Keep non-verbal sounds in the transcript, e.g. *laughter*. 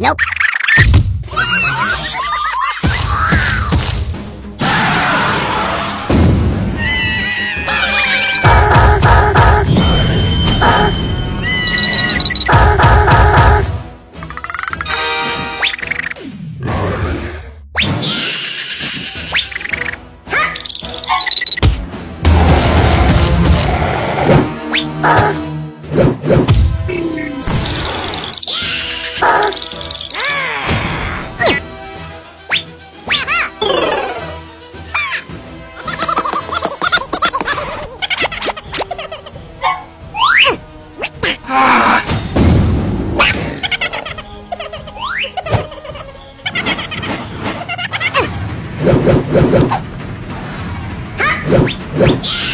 Nope. Ah! Ah! *laughs*